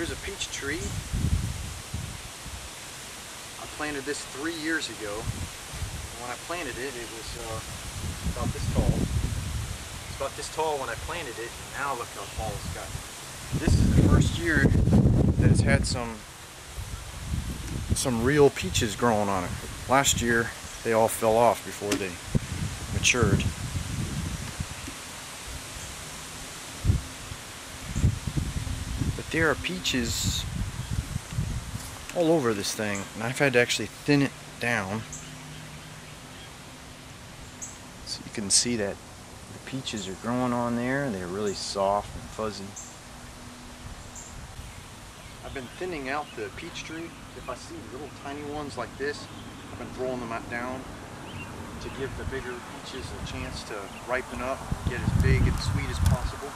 Here's a peach tree. I planted this three years ago. When I planted it, it was uh, about this tall. It's about this tall when I planted it. And now look how tall it's got. This is the first year that it's had some some real peaches growing on it. Last year, they all fell off before they matured. There are peaches all over this thing, and I've had to actually thin it down. So you can see that the peaches are growing on there. They're really soft and fuzzy. I've been thinning out the peach tree. If I see little tiny ones like this, I've been throwing them out down to give the bigger peaches a chance to ripen up get as big and sweet as possible.